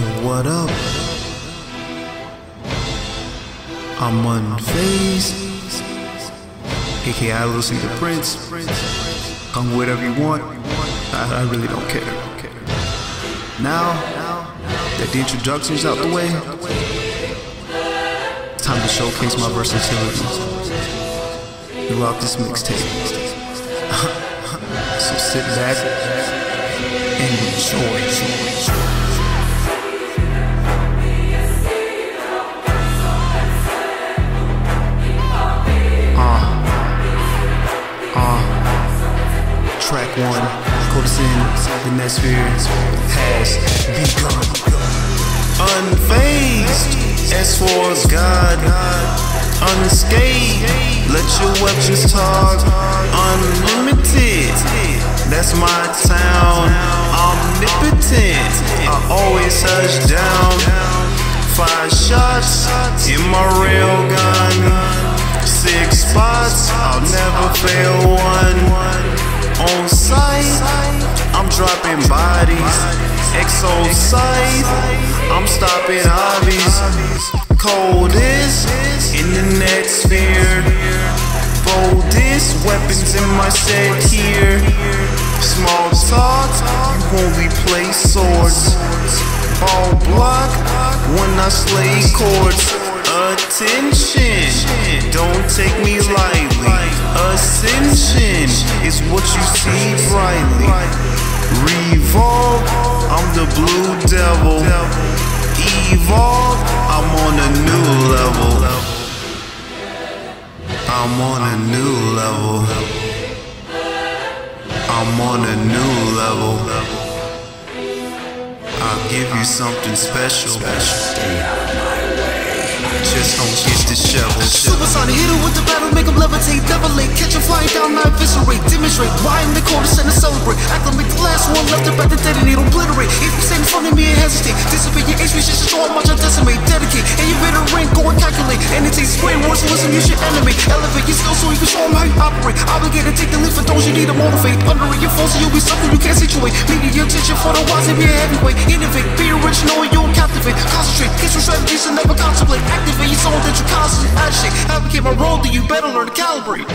What up? I'm unfazed. AKA Lucy the Prince. Come whatever you want. I, I really don't care. Now that the introduction's out the way, it's time to showcase my versatility throughout this mixtape. so sit back and enjoy. Track one, Courtesan, the Netsphere has begun. Unfazed, as for God, unscathed. Let your weapons talk, unlimited. That's my town, omnipotent. I always touch down. Five shots in my gun. Six spots, I'll never fail one on sight. I'm dropping bodies. Exo sight. I'm stopping hobbies. Coldest in the Netsphere. Boldest weapons in my set here. Small talk, you play swords. Ball block when I slay chords. Attention, don't take me lightly. Ascension is what you see brightly. Revolve, I'm the blue devil. Evolve, I'm on a new level. I'm on a new level. I'm on a new level. I'll give you something special. Just don't shovel. Supersonic, hit it with the battle, make them levitate, levitate. Catch him flying down, I eviscerate, demonstrate. Why in the corner, send to celebrate. Acclimate the last one left at the detonate, obliterate. If you stand in front of me and hesitate, dissipate your HP, just how much I decimate, dedicate. And you better rank, go and calculate. And it takes brain words, listen, you should animate. Elevate your skills so you can show them how you operate. Obligated, take the lead for those you need to motivate. Under your force, you'll be something you can't situate. Media your attention for the wise and be a heavyweight. Innovate, be original and you'll captivate. Concentrate, get your strategies and never contemplate. Your soul that you constantly role, then you better learn to calibrate.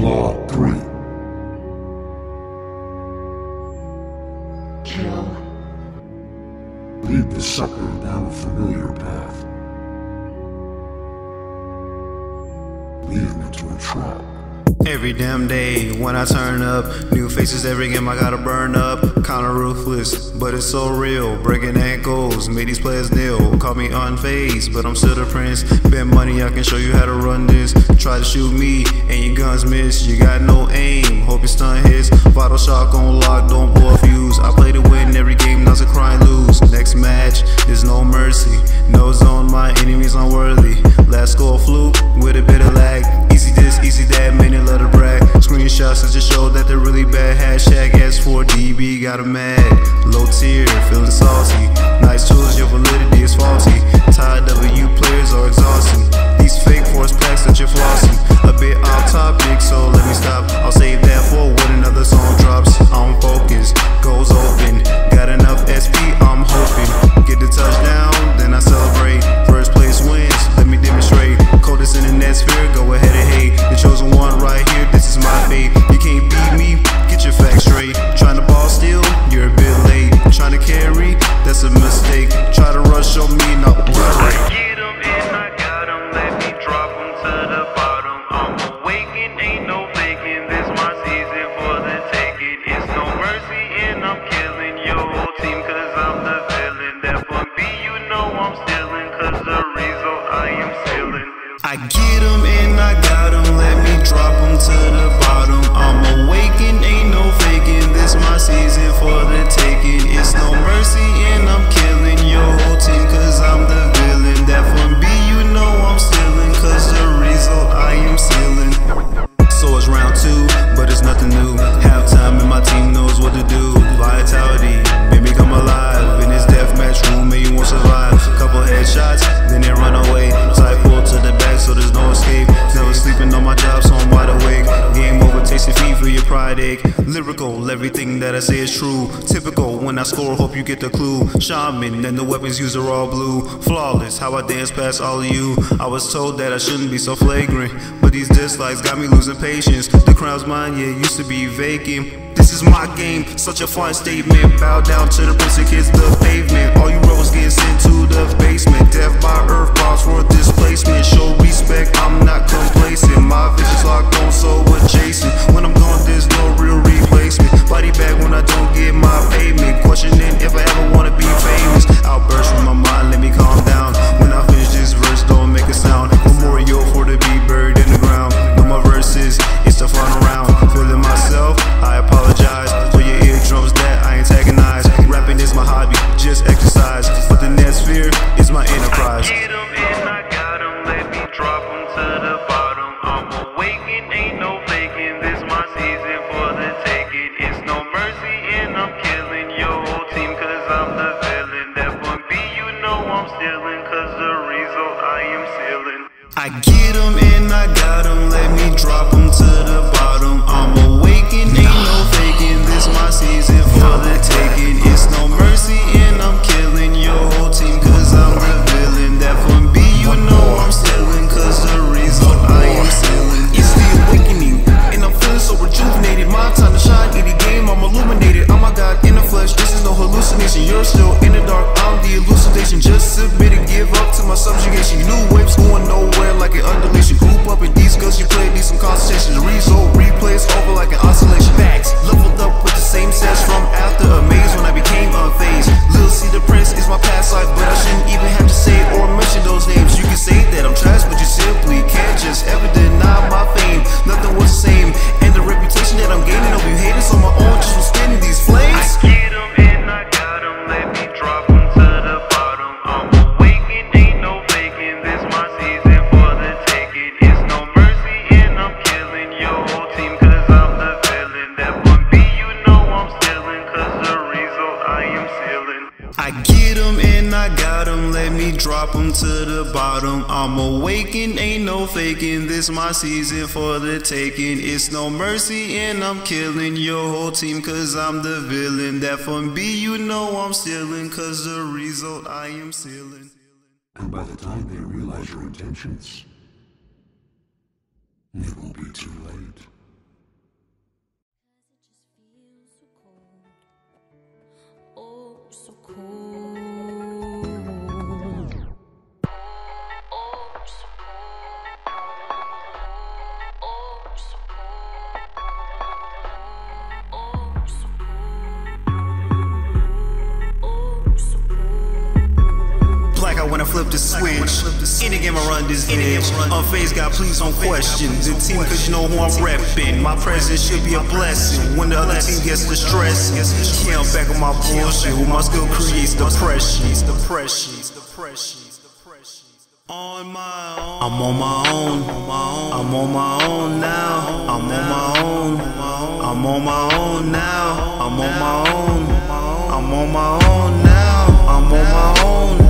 Law 3. Sucker down a familiar path. Lead him into a trap. Every damn day when I turn up, new faces every game I gotta burn up. Kinda ruthless, but it's so real. Breaking ankles, made these players kneel. Call me unfazed, but I'm still the prince. Bet money I can show you how to run this. Try to shoot me and your guns miss. You got no aim, hope your stun hits. Bottle shot on lock, don't blow fuse. I play to win every game, not to cry and lose. Next match, there's no mercy. No zone, my enemies unworthy. Last score fluke with a bit of lag. Easy this, easy that, many let her brag. Screenshots to just show that they're really bad. Hashtag S4DB got 'em mad. Low tier, feeling salty. Nice tools, your validity is faulty. Of you players are exhausting. These fake force packs that you're flossing. A bit off topic, so let me stop. I'll save that for when another song drops. I'm focused, goes open. Got enough SP, I'm hoping. Get the touchdown, then I celebrate. First place wins, let me demonstrate. In the net sphere, go ahead and hate. The chosen one right here, this is my fate. Score, hope you get the clue. Shaman, and the weapons used are all blue. Flawless, how I dance past all of you. I was told that I shouldn't be so flagrant, but these dislikes got me losing patience. The crown's mine, yeah, used to be vacant. This is my game, such a fun statement. Bow down to the prince and kiss the pavement. All you rebels get sent to the basement. Death by earth, bombs for displacement. Show respect, I'm not complacent. My vision's locked on, so adjacent. When I'm gone, there's no real replacement. Body bag when I don't get my payment. Questioning if I ever wanna be famous. Outburst from my mind, let me calm down. Faking. This my season for the taking. It's no mercy, and I'm killing your whole team, cause I'm the villain. That from B, you know I'm stealing, cause the result I am sealing. And by the time they realize your intentions, it will be too late. The switch. Any game I run this bitch. Unfazed God, please don't question the team, cause you know who I'm reppin'. My presence should be a blessing when the other team gets distressed. Yeah, I'm back on my bullshit. Who my skill creates depression. On my own. I'm on my own. I'm on my own now. I'm on my own. I'm on my own now. I'm on my own. I'm on my own now. I'm on my own.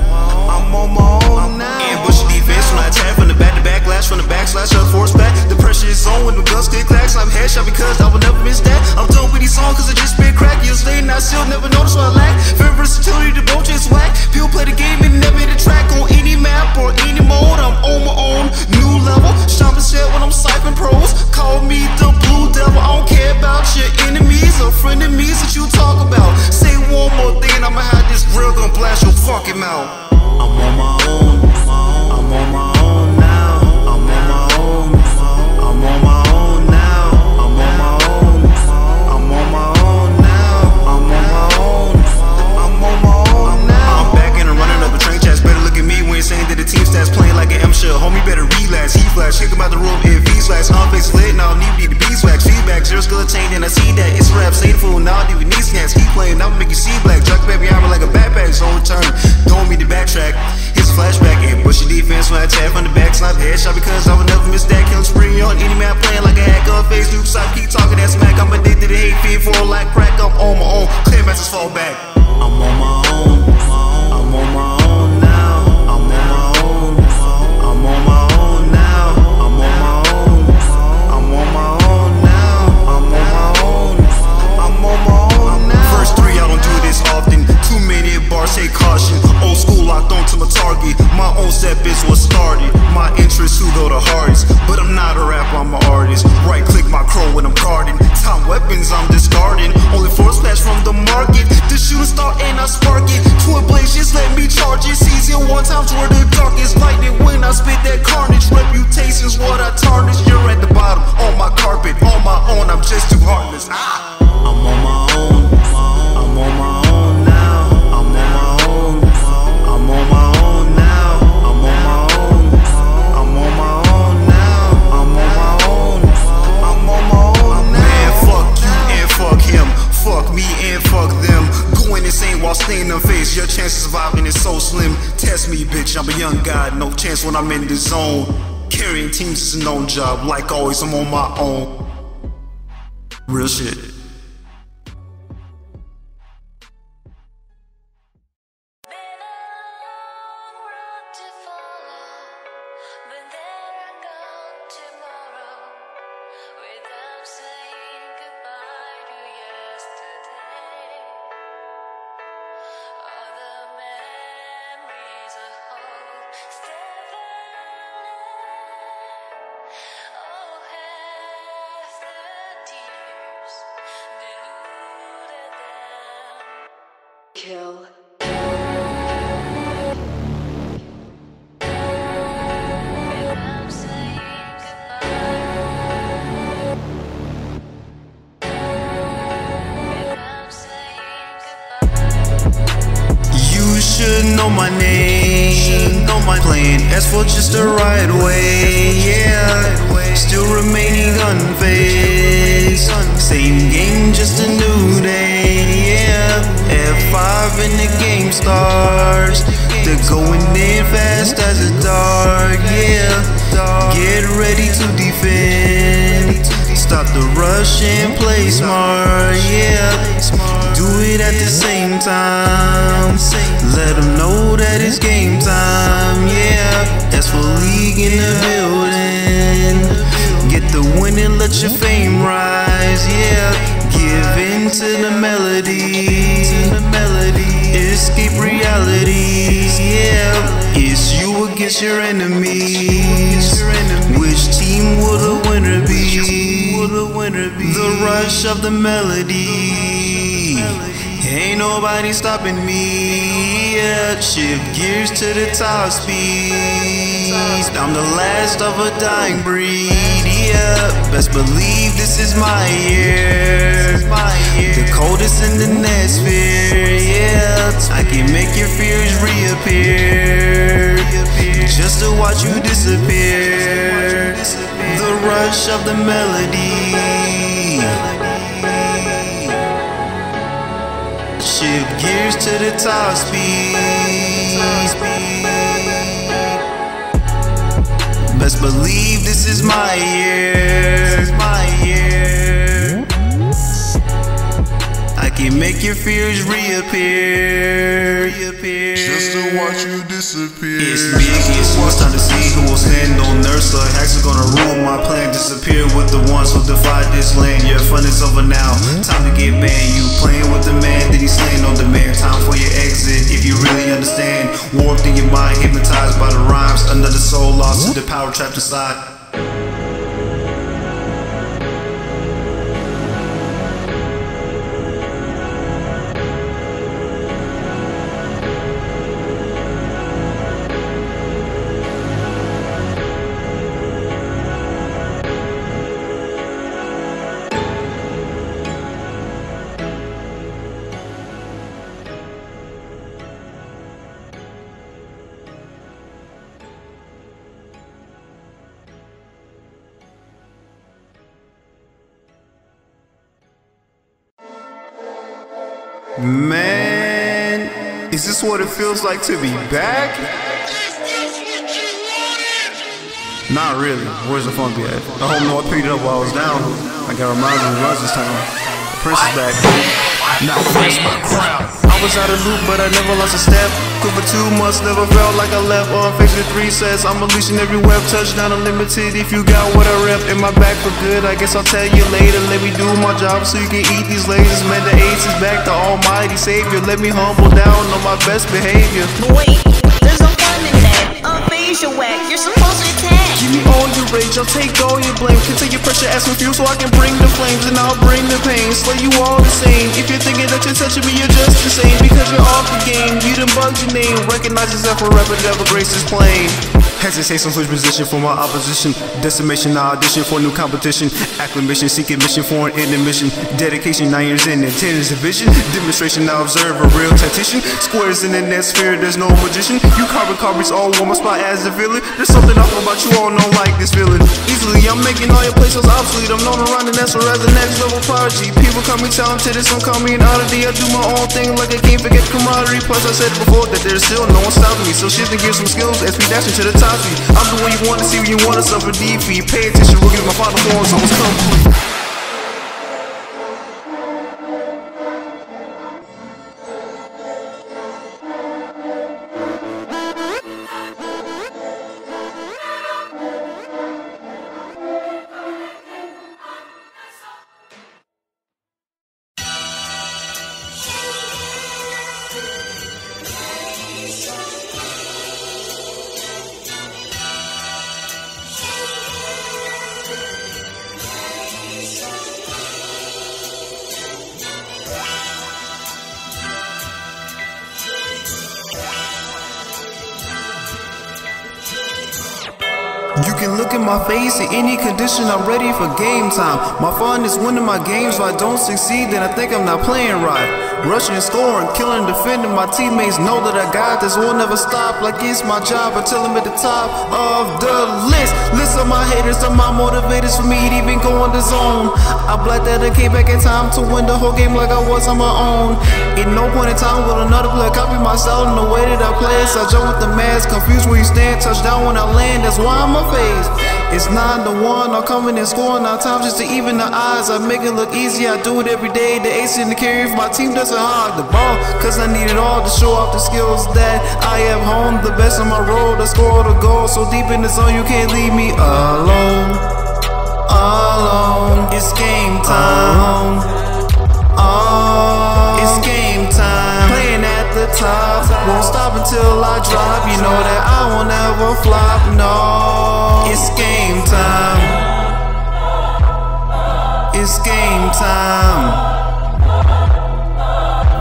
I'm on my own now. Ambush defense when I attack from the back to backlash from the backslash of force back. The pressure is on when the guns get clack. Slap headshot because I will never miss that. I'm done with these songs cause I just spit crack. Years later, I still never notice what I lack. Very versatility, the boat just whack. People play the game and never hit a track on any map or any mode. I'm on my own, new level. Shopping shit when I'm siphon pros. Call me the blue devil. I don't care about your enemies or frenemies that you talk about. Say one more thing, and I'ma have this real gonna blast your fucking mouth. I'm on my own. I'm on my own now. I'm on my own. I'm on my own now. I'm on my own. I'm on my own now. I'm on my own. I'm on my own now. I'm back and running up a train chest. Better look at me when you're saying that the team stats playing like an M. Homie, better relax. He flash. Kick him out the room if he's flash. On face lit. Now need be the beeswax. Feedback. Zero skill attained and I see that. It's rap. Say the fool. Now I need knee scans. Keep playing. I'ma make you see black. Chuck baby armor like a backpack. So return. Don't me to backtrack. His flashback and push your defense when I attack from the back. Slap headshot because I would never miss that. Killing spree on any map playing like a hacker. Face loop side. Keep talking that smack. I'm addicted to hate feed for like crack. I'm on my own. Clear message fall back. I'm on my own. own set is was started. My interest, who go the hardest. But I'm not a rapper, I'm an artist. Right click my crow when I'm carding. Time weapons I'm discarding. Only four slash from the market. The shooting star and I spark it. Twin blades just let me charge it. Season one times where the darkest lightning when I spit that carnage. Reputation's what I tarnish. You're at the bottom on my carpet. On my own, I'm just too heartless. Ah, I'm on my own. Going insane while staying on face. Your chance of surviving is so slim. Test me, bitch. I'm a young guy. No chance when I'm in the zone. Carrying teams is a known job. Like always, I'm on my own. Real shit. My name. Ask for just the right way. Yeah. Still remaining unfazed. Same game, just a new day. Yeah. F5 and the game starts. They're going in fast as a dart. Yeah. Get ready to defend. Stop the rush and play smart. Yeah. Do it at the same time. Let them know that it's game time. Yeah. That's for league in the building. Get the win and let your fame rise. Yeah. Give in to the melody. Escape reality. Yeah. It's you against your enemies. Which team will the winner be? The rush of the melody. Ain't nobody stopping me. Yeah, shift gears to the top speed. I'm the last of a dying breed. Yeah, best believe this is my year. The coldest in the Netsphere. Yeah, I can make your fears reappear. To watch you disappear. The rush of the melody. Shift gears to the top speed. Best believe this is. My year. Can make your fears reappear. Just to watch you disappear. It's big, it's it's time to see who will stand on Nursa. Hacks are gonna ruin my plan. Disappear with the ones who defy this land. Your fun is over now. Time to get banned. You playing with the man, that he's slaying on demand. Time for your exit if you really understand. Warped in your mind, hypnotized by the rhymes. Another soul lost to the power trapped inside. What it feels like to be back? Not really. Where's the fun be at? I hope no one picked it up while I was down. I got reminded of runs this time. The prince is back. Now face my crown. I was out of loop, but I never lost a step. For two months, never felt like I left. On face with three sets. I'm unleashing every web. Touchdown unlimited. If you got what I rep in my back for good, I guess I'll tell you later. Let me do my job so you can eat these lasers. Man, the ace is back, the almighty savior. Let me humble down on my best behavior. Wait, Your whack, you're supposed to attack. Give me all your rage, I'll take all your blame. Continue pressure, ask me fuel so I can bring the flames and I'll bring the pain. Slay you all the same. If you're thinking that you're touching me, you're just the same. Because you're off the game, you done bugged your name. Recognize yourself forever, devil grace is plain. Hesitation, switch position for my opposition. Decimation, I audition for new competition. Acclamation, seek admission for an intermission. Dedication, nine years in, attendance vision. Demonstration, I observe a real tactician. Squares in the net sphere, there's no magician. You carbon copies all warm my spot as a villain. There's something off about you all know like this feeling. Easily, I'm making all your places obsolete. I'm known around the nestle as the next level prodigy. People call me talented, some call me an oddity. I do my own thing like I can't forget camaraderie. Plus, I said before that there's still no one stopping me. So shifting gears some skills as we dashing to the top I'm the one you want to see when you want to suffer defeat. Pay attention, rookies, my father horns almost complete. Look at my face in any condition, I'm ready for game time. My fun is winning my games, if I don't succeed, then I think I'm not playing right. Rushing scoring, killing, defending, my teammates know that I got this, will never stop like it's my job until I'm at the top of the list. List of my haters are my motivators for me to even go on the zone. I blacked that and came back in time to win the whole game like I was on my own. At no point in time will another player copy my style in the way that I play. So I jump with the mask, confused where you stand, touchdown when I land, that's why I'm a phase. It's nine to one, I'm coming and scoring nine times just to even the odds. I make it look easy, I do it every day. The ace in the carry if my team doesn't hog the ball. Cause I need it all to show off the skills that I have honed. The best on my road, I score the goal. So deep in the zone, you can't leave me alone. Alone, it's game time. Oh, it's game time. Playing at the top, won't stop until I drop. You know that I won't ever flop. No, it's game time. It's game time.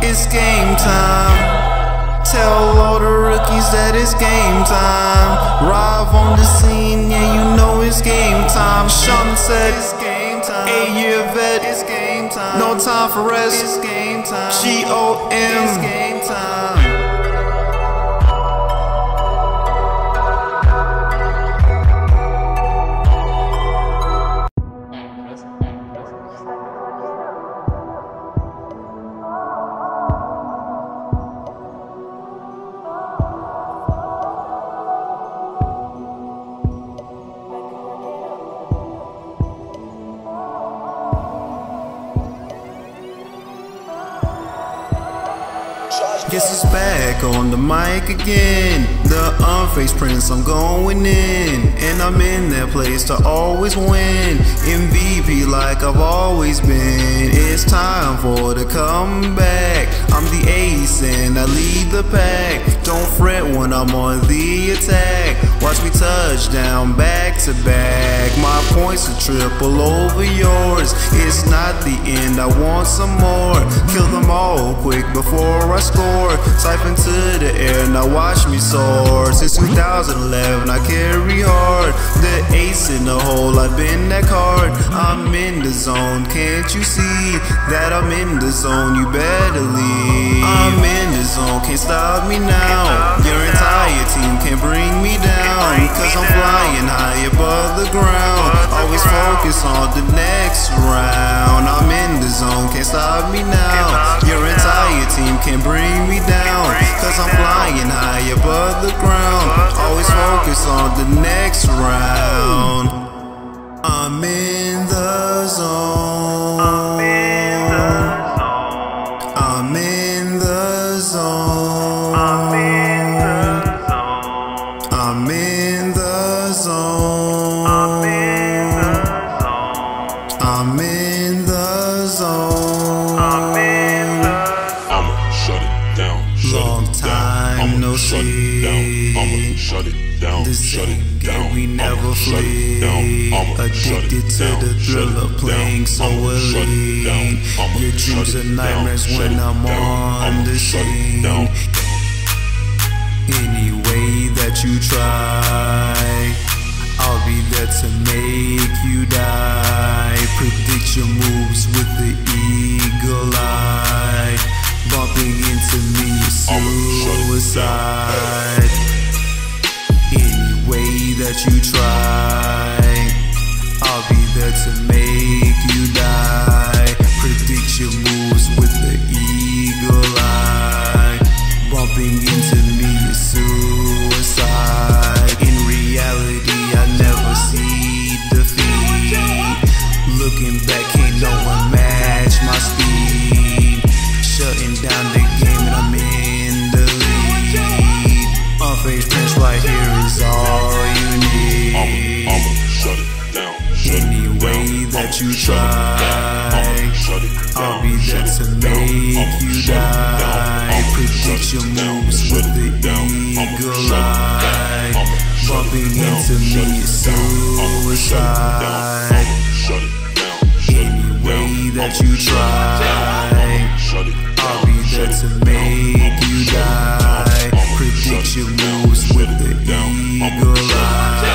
It's game time. Tell all the rookies that it's game time. Arrive on the scene, yeah, you know it's game time. Sean said it's game time. Eight year vet, it's game time. No time for rest, it's game time. G O M, it's game time. It's back on the mic again. The unfazed prince, I'm going in. And I'm in that place to always win. MVP like I've always been. It's time for the comeback. I'm the ace and I lead the pack. Don't fret when I'm on the attack. Watch me touch down back to back. My points are triple over yours. It's not the end, I want some more. Kill them all quick before I score. Siphon to the air, now watch me soar. Since 2011, I carry hard. The ace in the hole, I've been that card. I'm in the zone, can't you see that I'm in the zone? You better leave. I'm in the zone, can't stop me now. Your entire team can't bring me down. Cause I'm flying high above the ground. Always focus on the next round. I'm in the zone, can't stop me now. Your entire team can't bring me down. Cause I'm flying high above the ground. Always focus on the next round. I'm in the zone. Addicted to the Shut thrill of playing so I'ma shut it down. elite. Your dreams are nightmares when I'm on the scene. Anyway, way that you try, I'll be there to make you die. Predict your moves with the eagle eye. Bumping into me suicide. Any way that you try, I'll be there to make you die. Predict your moves with the eagle eye. Bumping into me is suicide. In reality, I never see defeat. Looking back, can't no one match my speed. Shutting down the game, and I'm in the lead. Unfazed Prince right here is all you need. I'ma, I'ma shut it way that you try. I'll be there to make you die. Predict your moves with the eagle eye. Bumping into me is suicide. Any way that you try, I'll be there to make you die. Predict your moves with the eagle eye.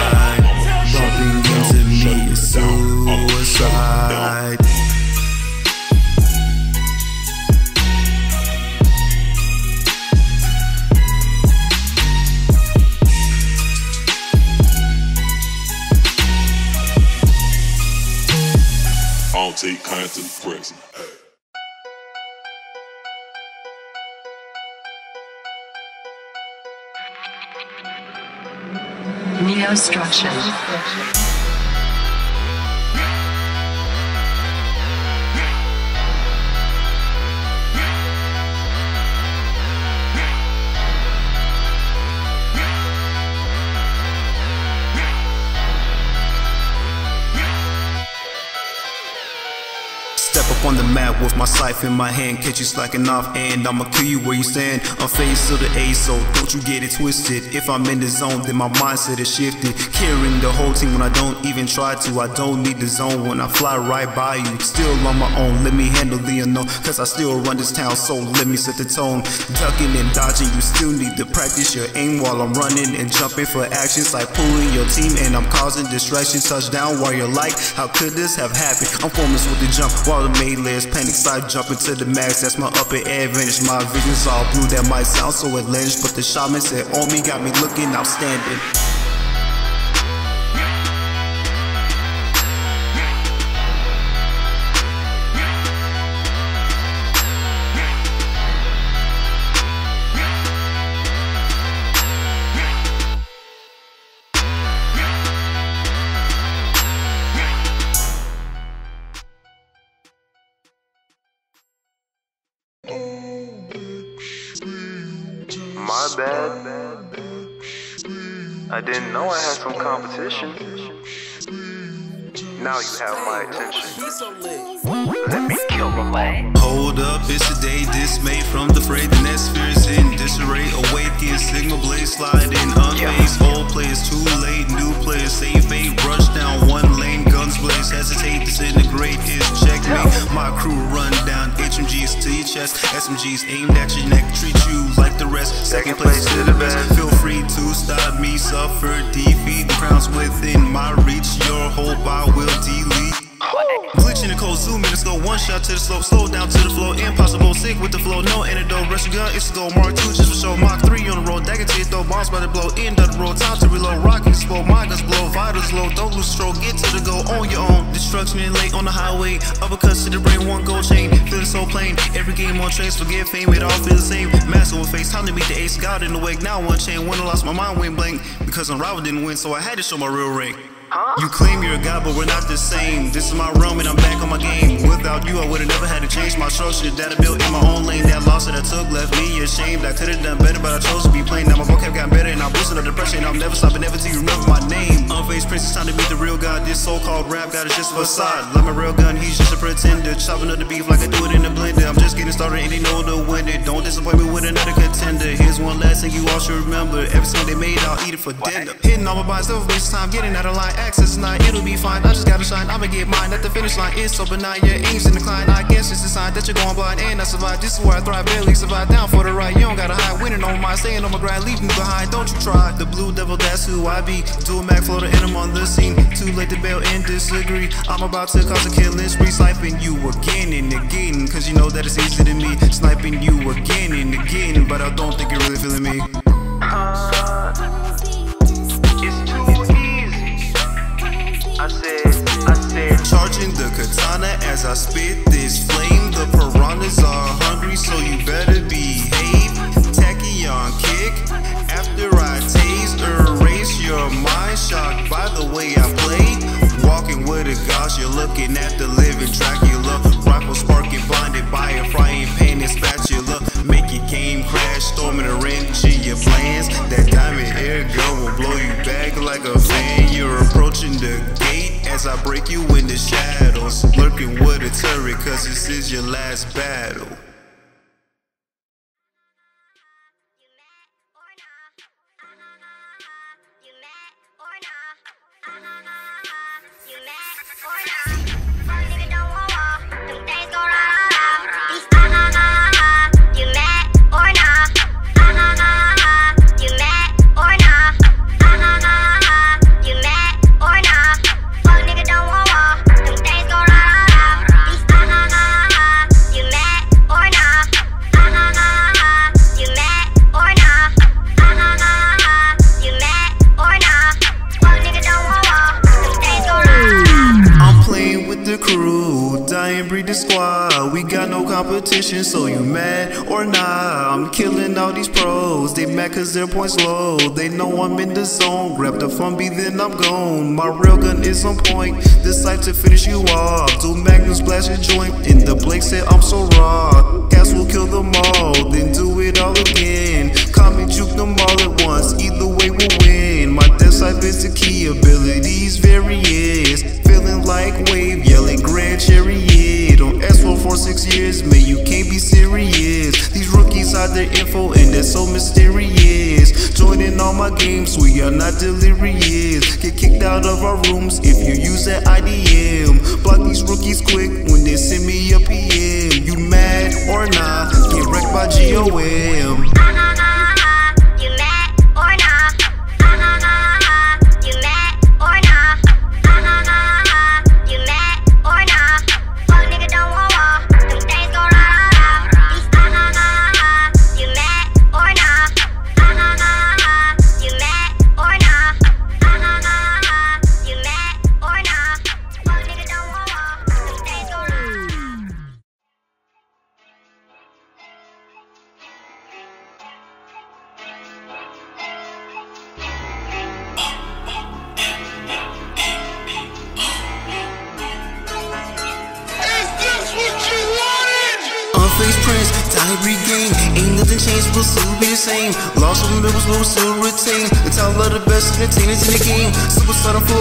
I'ma shut it down. suicide. I don't take kindness to the press. Neostructure. Step on the map with my scythe in my hand, catch you slacking off, and I'ma kill you where you stand. I'm face to the A, so don't you get it twisted. If I'm in the zone, then my mindset is shifted. Carrying the whole team when I don't even try to. I don't need the zone when I fly right by you. Still on my own, let me handle the unknown, cause I still run this town, so let me set the tone. Ducking and dodging, you still need to practice your aim while I'm running and jumping for actions like pulling your team, and I'm causing distractions. Touchdown while you're like, how could this have happened? I'm formless with the jump while the melee's panic side jumping to the max. That's my upper advantage. My vision's all blue, that might sound so outlandish, but the shaman said on me got me looking outstanding. Bad. I didn't know I had some competition. Now you have my attention. Let me kill the light. Hold up, it's a day dismay from the fray. The next fears in disarray. Awaken, Sigma Blade sliding, unfazed. Old players too late, new players save fate. Rush down one lane, guns blaze. Hesitate, disintegrate is checkmate. My crew run down HMGs to your chest. SMGs aimed at your neck, treat you like rest. Second place to the best. Feel free to stop me, suffer defeat. The crown's within my reach. Your hope I will delete. Glitch in the cold zoom in the slow one shot to the slope, slow down to the flow. Impossible, sick with the flow, no antidote. Your gun, it's a go. Mark two just for show. Mark three on the road, dagger to throat, bombs about to blow. End of the road, time to reload. Rocking slow, my guns blow, vitals low. Don't lose stroke, get to the goal on your own. Destruction late on the highway, uppercuts to the brain, one gold chain. Feeling so plain, every game on trace, forget fame, it all feel the same. Master with face, time to meet the ace, God in the wake. Now one chain, when I lost my mind, went blank. Because Unravel didn't win, so I had to show my real rank. You claim you're a god, but we're not the same. This is my realm, and I'm back on my game. Without you, I would've never had to change my structure that I built in my own lane. That loss that I took left me ashamed. I could've done better, but I chose to be plain. Now my vocab got better, and I'm boosting up depression. I'm never stopping, never till you remember my name. Unfazed prince, it's time to meet the real god. This so-called rap god is just a facade. Like my real gun, he's just a pretender. Chopping up the beef like I do it in a blender. I'm just getting started, and they know the winner. Don't disappoint me with another contender. Here's one last thing you all should remember. Every song they made, I'll eat it for dinner. Hitting all my bodies, never waste time getting out of line. access tonight, it'll be fine. I just gotta shine, I'ma get mine. At the finish line, it's so benign. Your aim's in decline. I guess it's a sign that you're going blind and I survive. This is where I thrive, barely survive. Down for the ride, you don't gotta hide. Winning on my, staying on my grind, leaving me behind. Don't you try. The blue devil, that's who I be. Dual Mac floater, and I'm on the scene. Too late to bail and disagree. I'm about to cause a killing spree, sniping you again and again. Cause you know that it's easy to me. Sniping you again and again. But I don't think you're really feeling me. It's Said. Charging the katana as I spit this flame. The piranhas are hungry, so you better behave. Tachyon kick after I taste, erase your mind. Shocked by the way I play. Walking with a gauze, you're looking at the living Dracula. Rifle sparking, blinded by a frying pan and spatula. Make your game crash, storming a wrench in your plans. That diamond air gun will blow you back like a fan. You're approaching the gate as I break you in the shadows. Lurking with a turret, cause this is your last battle. So you mad or not? I'm killing all these pros. They mad cause their points low. They know I'm in the zone. Grab the fun then I'm gone. My railgun is on point. Decide to finish you off. Do Magnum splash a joint. In the Blake said I'm so raw. Cats will kill them all, then do it all again. Come and juke them all at once. Either way we'll win. My death side is the key abilities various. Feeling like wave, yelling grand chariot. On S4 for six years, man, you can't be serious. These rookies hide their info and they're so mysterious. Joining all my games, we are not delirious. Get kicked out of our rooms if you use that IDM. Block these rookies quick when they send me a PM. You mad or not? Get wrecked by GOM. Game. Superstar, I'm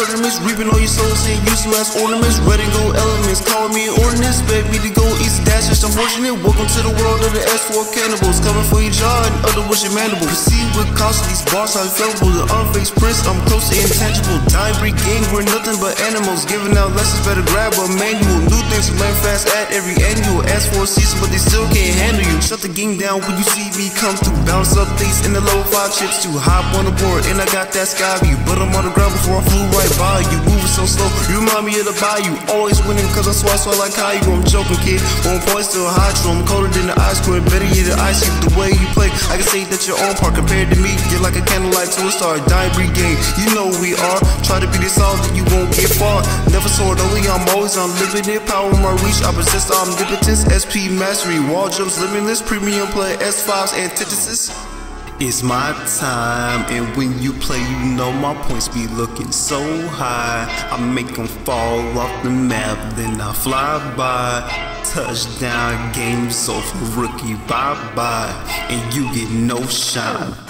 tournaments. Reaping all your souls and use them as ornaments. Red and gold elements, call me an ordinance. Baby, to go east, that's just unfortunate. Welcome to the world of the S4 cannibals. Coming for your jaw and other with your mandible. Proceed with caution, these bars are available. The unfazed prince, I'm close to intangible. Die regain, we're nothing but animals. Giving out lessons, better grab a manual. New things learn fast at every annual. Ask for a season, but they still can't handle you. Shut the game down when you see me come through. Bounce up things in the low five chips to hop on the board. And I got that sky view. But I'm on the ground before I flew right by you. Moving so slow, you remind me of the bayou. Always winning cause I swear I saw like how you. I'm joking, kid. One point still hot, so I'm colder than the ice cream. Better yet, the ice cream. The way you play, I can say that you're on par compared to me. You're like a candlelight to a star. Breed game, you know we are. Try to be this all that you won't get far. Never soared only, I'm always unlimited. Power my reach, I possess omnipotence. SP mastery, wall jumps, limitless. Premium play, S5's antithesis. It's my time, and when you play, you know my points be looking so high. I make them fall off the map, then I fly by. Touchdown, game's over, rookie, bye bye, and you get no shine.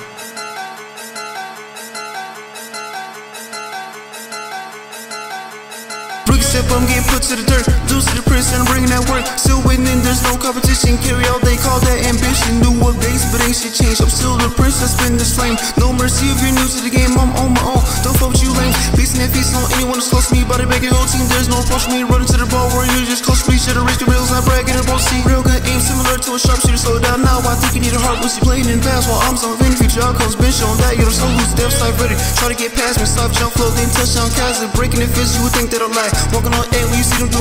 Step, I'm getting put to the dirt. Deuce to the prince, and I'm bringing that work. Still winning, there's no competition. Carry all they call that ambition. New updates, but ain't shit changed. I'm still the prince that spin this flame. No mercy if you're new to the game, I'm on my own. Don't fuck with you lame. Beasting that feast on anyone that's close to me. Body back your whole team, there's no approach me. Running to the ball where you just close to me. Should've reached the rails, not bragging or boasting. Real good aim, similar to a sharpshooter. Slow down now, I think you need a heart. Was he playing in past while I'm so in future outcomes? Been shown that you're so loose, depth side ready. Try to get past me, stop jump flow, then touchdown it. Breaking the fist, you would think that I'll lag. Walking on air when you see them do.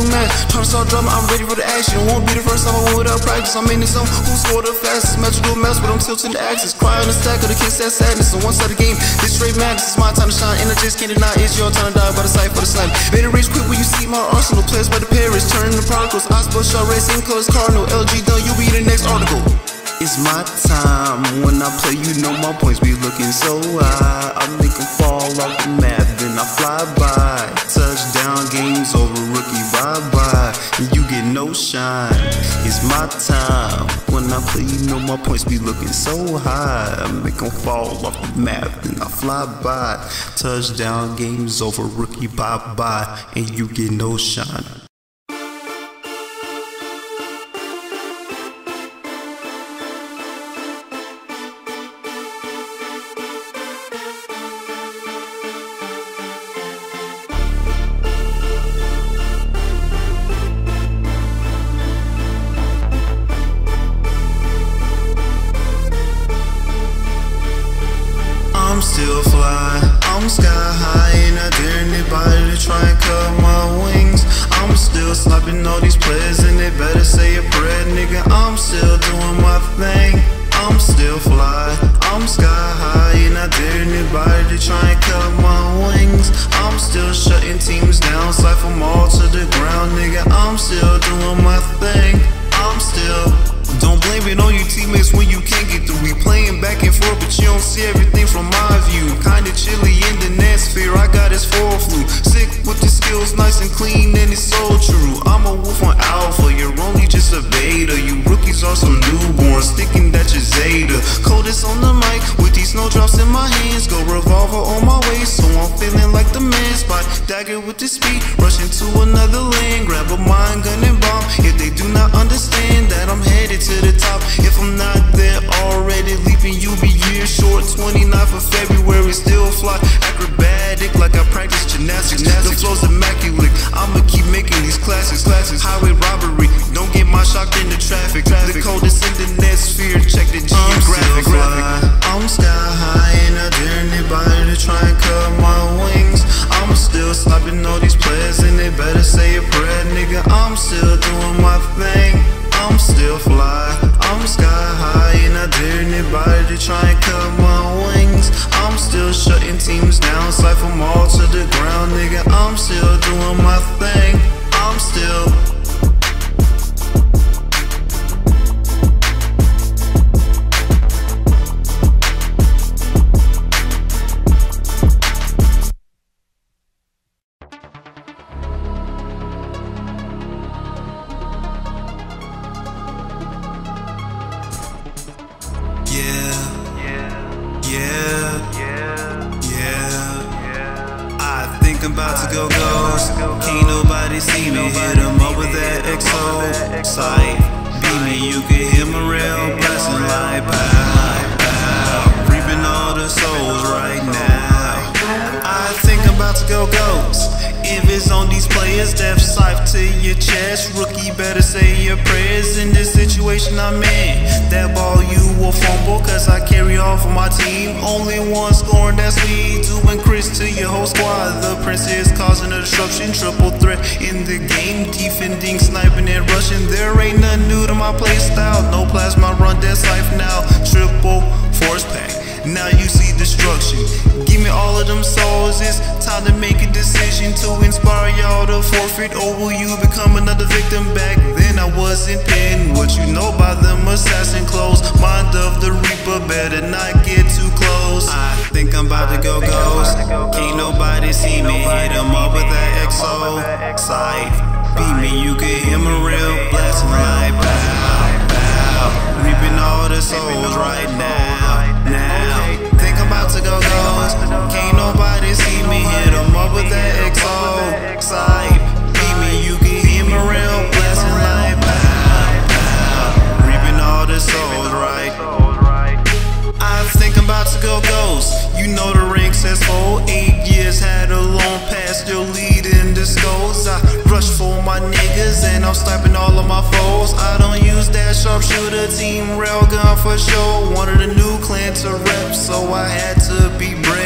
Trying to start drama, I'm ready for the action. Won't be the first time I went without practice. I'm in the zone. Who scored the fastest? Magical mess, but I'm tilting the axis. Cry on the stack of the kiss that sadness. On one side of the game, this straight madness. It's my time to shine, and I just can't deny it's your time to die by the sight for the slam. Better reach quick when you see my arsenal. Players by the Paris, turning the prodigals. Spell shot racing, colors cardinal. LG you be the next article. It's my time when I play, you know my points be looking so high. I make 'em fall off the map, then I fly by. Shine. It's my time when I play, you know my points be looking so high. I make 'em fall off the map, then I fly by. Touchdown games over rookie, bye bye. And you get no shine. With the speed, rushing to another lane. Grab a mine gun and bomb. If they do not understand that I'm headed to the top, if I'm not there already, leaping you be years short. 29th of February, still fly acrobatic like I practice gymnastics. The flow's immaculate. I'ma keep making these classics. Classics. Highway robbery. Don't get my shocked in the traffic. The coldest better say a prayer, nigga. I'm still doing my thing. I'm still fly. I'm sky high and I dare anybody to try and cut my wings. I'm still shutting teams down, slap them all to the ground, nigga. I'm still doing my thing. I'm still. I'm about to go ghost. If it's on these players, death scythe to your chest. Rookie better say your prayers in this situation I'm in. That ball you will fumble, cause I carry all for my team. Only one scoring, that's me. Doing Chris to your whole squad. The prince is causing a disruption. Triple threat in the game. Defending, sniping, and rushing. There ain't nothing new to my play style. No plasma run, that's life now. Triple force pack. Now you see destruction. Give me all of them souls. It's time to make a decision to inspire y'all to forfeit. Or will you become another victim? Back then I wasn't paying What you know about them assassin clothes? Mind of the Reaper, better not get too close. I think I'm about to go ghost. Can't nobody see me. hit Hit 'em up with that XO scythe. Beat me, you can hear my real blessing like pow, pow. Reaping all the souls right now, now. Think I'm about to go ghost. Can't nobody see me. Hit em up with that XO. Side. Beat me, you can hear me real blessing like pow, pow. Reaping all the souls right about to go ghost. You know the ranks has whole eight years had a long past. Your lead leading this goals. I rush for my niggas and I'm sniping all of my foes. I don't use that sharpshooter team railgun for sure. Wanted a new clan to rep, so I had to be brave.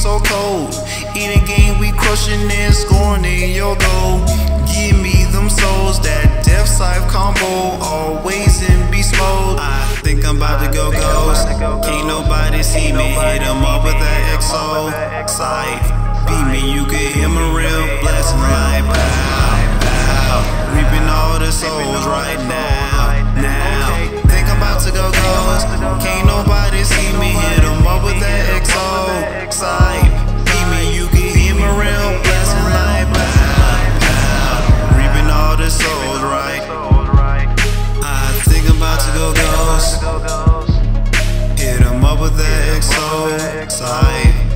So cold. In a game we crushing and scoring in your goal. Give me them souls, that death scythe combo, always in beast mode. I think I'm about to go ghost. Can't nobody see me, hit 'em up with that XO scythe. Beat me, you can hear my real blessing like pow, pow. Reaping all the souls right now, now. Think I'm about to go ghost. Can't nobody see me, hit up with that XO scythe. Beat me, you can hear my real blessing like pow. Reaping all the souls right. I think I'm about to go ghost. Hit 'em up with that XO scythe.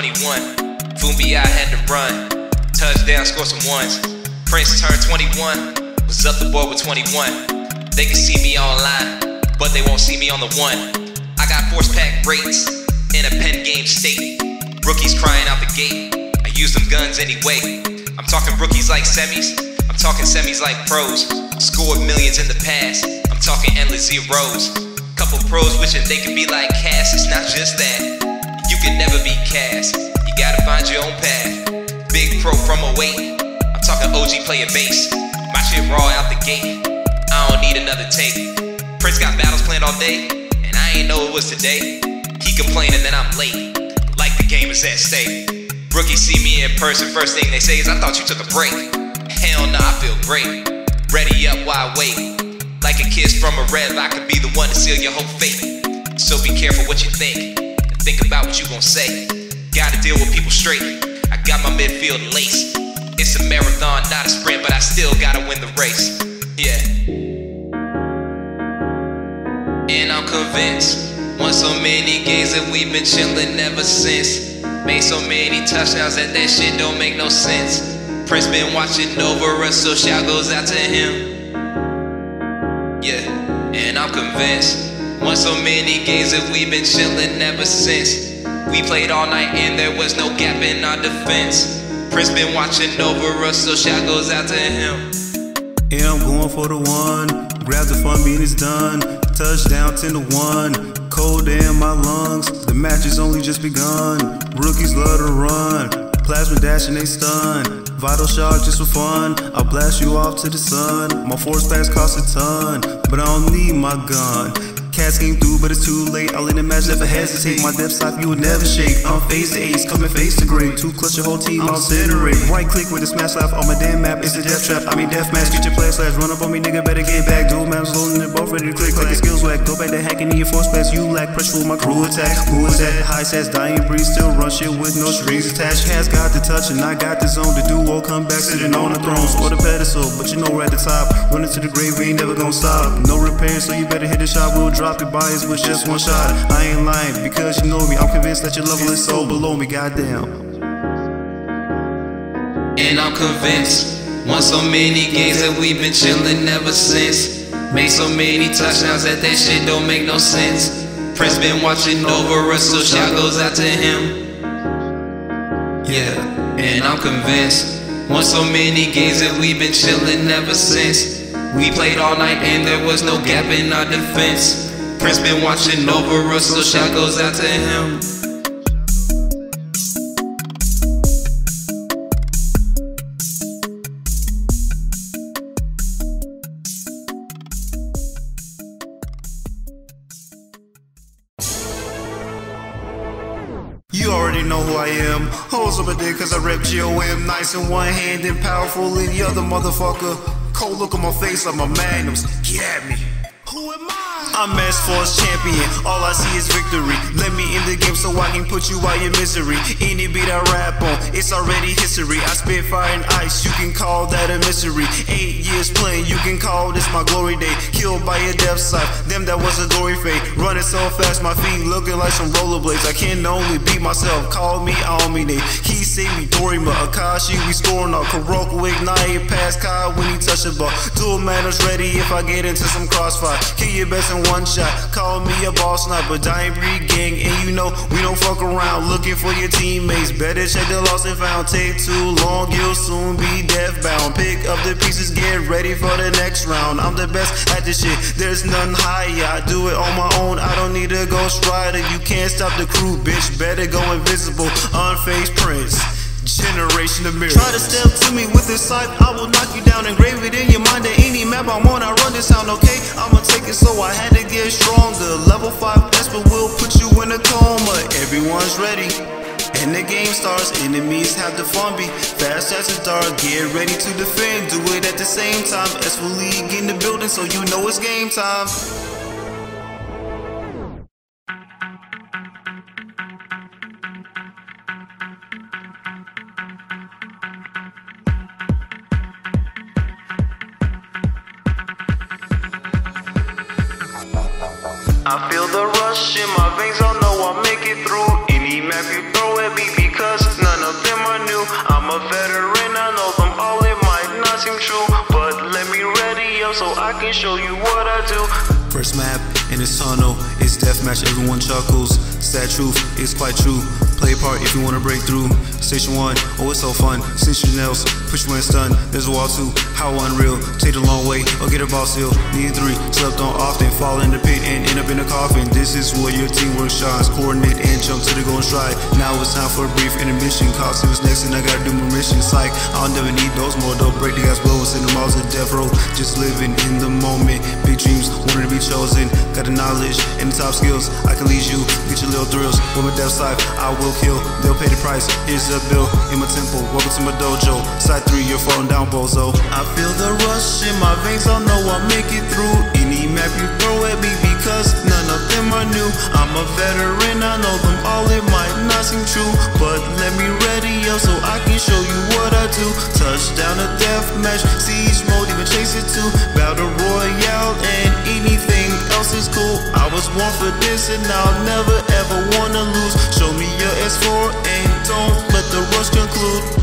21. Boombi, I had to run. Touchdown, score some ones. Prince turned 21. Was up the board with 21. They can see me online, but they won't see me on the one. I got force pack rates in a pen game state. Rookies crying out the gate. I use them guns anyway. I'm talking rookies like semis. I'm talking semis like pros. Scored millions in the past. I'm talking endless zeros. Couple pros wishing they could be like Cass. It's not just that. You can never be Cass. You gotta find your own path. Big pro from away. I'm talking OG playing bass. My shit raw out the gate. I don't need another tape. Prince got battles planned all day, and I ain't know it was today. He complaining that I'm late, like the game is at stake. Rookies see me in person, first thing they say is, I thought you took a break. Hell nah, I feel great. Ready up while I wait. Like a kiss from a rev, I could be the one to seal your whole fate. So be careful what you think, think about what you gon' say. Gotta deal with people straight. I got my midfield laced. It's a marathon, not a sprint, but I still gotta win the race. Yeah. And I'm convinced. Won so many games that we've been chillin' ever since. Made so many touchdowns that that shit don't make no sense. Prince been watching over us, so shout goes out to him. Yeah, and I'm convinced. Won so many games that we've been chillin' ever since. We played all night and there was no gap in our defense. Prince been watching over us, so shout goes out to him. Yeah, I'm going for the one. Grab the fun beat, it's done. Touchdown 10 to 1. Cold in my lungs. The match has only just begun. Rookies love to run. Plasma dash and they stun. Vital shot just for fun. I'll blast you off to the sun. My force packs cost a ton, but I don't need my gun. Cats came through, but it's too late. I'll in the match, never hesitate. My depth stop, you will never shake. I'm face to ace, coming face to grade. Two clutch your whole team, I'll incinerate. Right click with a smash life on my damn map. It's a death trap. I mean, death match. Get your play slash. Run up on me, nigga. Better get back. Dual maps loading, they're both ready to click like a skills whack. Go back to hacking in your force pass. You lack pressure with my crew attack. Who is that? High sets, dying breeze, still run shit with no strings attached. Has got the touch, and I got the zone. The duo come back sitting on the throne. Or the pedestal, but you know we're at the top. Running to the grave, we ain't never gonna stop. No repair, so you better hit the shot. We'll drop bodies with just one shot. I ain't lying because you know me. I'm convinced that your level is so below me. Goddamn. And I'm convinced. Won so many games that we've been chillin' ever since. Made so many touchdowns that that shit don't make no sense. Prince been watching over us, so shout goes out to him. Yeah, and I'm convinced. Won so many games that we've been chillin' ever since. We played all night and there was no gap in our defense. Prince been watching over us, so shout goes out to him. You already know who I am. Hoes up a dick cause I rep GOM. Nice in one hand and powerful in the other, motherfucker. Cold look on my face like my magnums. Get at me. I'm S4 champion, all I see is victory. Let me in the game so I can put you out your misery. Any beat I rap on, it's already history. I spit fire and ice, you can call that a mystery. Eight years playing, you can call this my glory day. Killed by a death scythe, them that was a glory fate. Running so fast, my feet looking like some rollerblades. I can only beat myself, call me Aomine. He say Midorima, Akashi, we scoring all. Kuroko ignite past Kai when he touch the ball. Dual manners ready if I get into some crossfire. Kill your best in one shot. Call me a boss sniper, dying breed gang, and you know we don't fuck around. Looking for your teammates, better check the lost and found. Take too long, you'll soon be death bound. Pick up the pieces, get ready for the next round. I'm the best at this shit, there's none higher. I do it on my own, I don't need a ghost rider. You can't stop the crew, bitch. Better go invisible, unfazed prince. Generation of Miracles. Try to step to me with this scythe, I will knock you down, and engrave it in your mind. At any map I'm on, I run this sound okay. I'ma take it, so I had to get stronger. Level 5 Esper will put you in a coma. Everyone's ready. And the game starts, enemies have the fun be fast as the dark. Get ready to defend, do it at the same time. S4 League in the building, so you know it's game time. Show you what I do. First map in this tunnel, it's deathmatch, everyone chuckles. Sad truth, it's quite true. Play a part if you wanna break through. Station one, oh it's so fun. Cinch your nails, push you in stun. There's a wall two, how unreal. Take the long way, or get a ball seal. Need three, slept on often. Fall in the pit and end up in a coffin. This is where your teamwork shines. Coordinate and jump to the golden stride. Now it's time for a brief intermission. Cost who's next and I gotta do my mission. Psych, I'll never need those more. Don't break the gas blow, send them all to death row. Just living in the moment. Big dreams, wanting to be chosen. Got the knowledge and the top skills. I can lead you, get your little thrills. With my death scythe, I will kill. They'll pay the price. Here's a bill in my temple. Welcome to my dojo. Side three, you're falling down, bozo. I feel the rush in my veins. I know I'll make it through any map you throw at me because none of them are new. I'm a veteran. I know them all. It might not seem true, but let me ready so I can show you what I do. Touchdown to death match, siege mode, even chase it too. Battle royale and anything else is cool. I was born for this and I'll never ever wanna lose. Show me your S4 and don't let the rush conclude.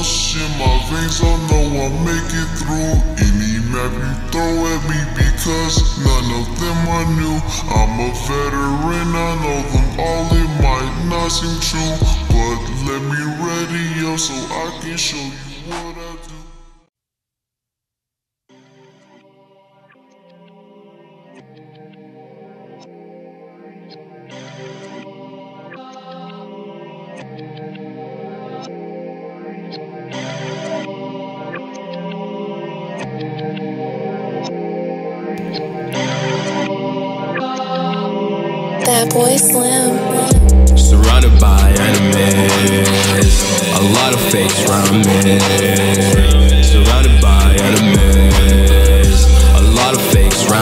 Rush in my veins, I know I'll make it through any map you throw at me because none of them are new. I'm a veteran, I know them all, it might not seem true, but let me ready up so I can show you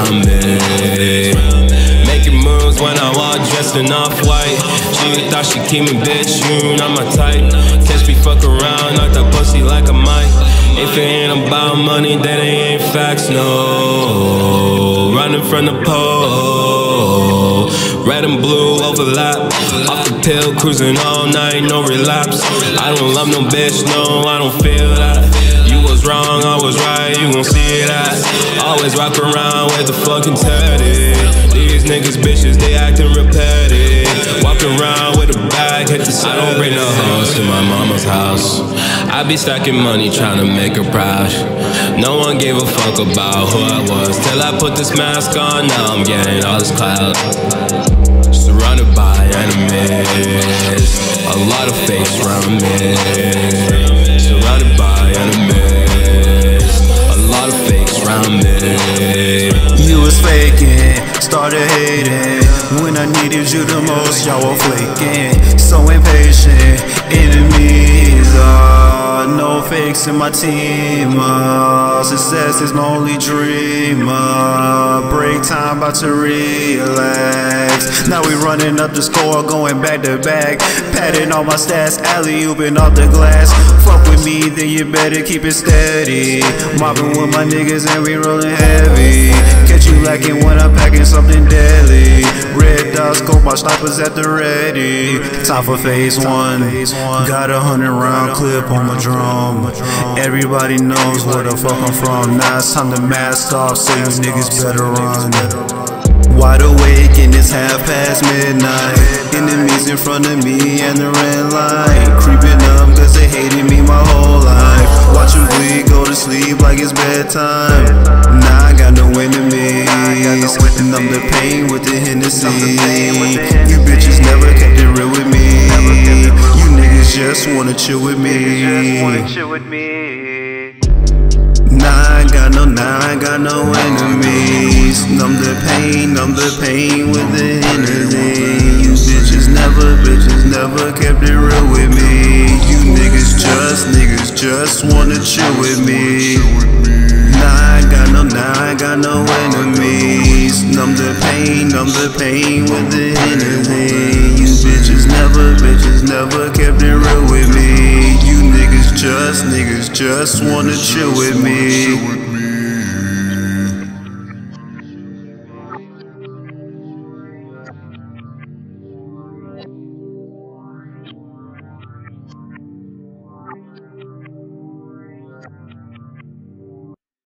me. Making moves when I walk dressed in off white. She thought she keep me, bitch, you not my type. Catch me fuck around, knock that pussy like a mic. If it ain't about money, then it ain't facts, no. Running from the pole. Red and blue overlap. Off the pill, cruising all night, no relapse. I don't love no bitch, no, I don't feel that. You was wrong, I was right, you gon' see that. Always rock around with the fucking teddy. These niggas bitches, they acting repetitive. Walk around with a bag, hit the I don't bring no hoes to my mama's house. I be stacking money trying to make her proud. No one gave a fuck about who I was till I put this mask on. Now I'm getting all this clout. Surrounded by enemies, a lot of fakes around me. faking. Started hating when I needed you the most. Y'all were flaking, so impatient. Enemies are no fakes in my team. Uh, success is my only dream. Uh, break time, about to relax. Now we running up the score, going back to back. Patting all my stats, alley ooping off the glass. Fuck with me, then you better keep it steady. Mobbing with my niggas and we rolling heavy. Lacking when I'm packing something deadly. Red dot scope, my snipers at the ready. Time for phase one. Got a hundred round clip on my drum. Everybody knows where the fuck I'm from. Now it's time to mask off, so you niggas better run. Wide awake and it's half past midnight. Enemies in front of me and the red light. Creeping up cause they hated me my whole life. Watch them bleed, go to sleep like it's bedtime. Now I got no enemies. And I'm the pain with the Hennessy. You bitches never kept it real with me. You niggas just wanna chill with me. Nah, I got no, nah, I got no enemies. Numb the pain, numb the pain with the Hennessy. You bitches never, bitches never kept it real with me. You niggas just, niggas just wanna chill with me. Nah, I got no, nah, I got no enemies. Numb the pain, numb the pain with the Hennessy. You bitches never, bitches never kept it real with me. You niggas just, niggas just wanna chill with me.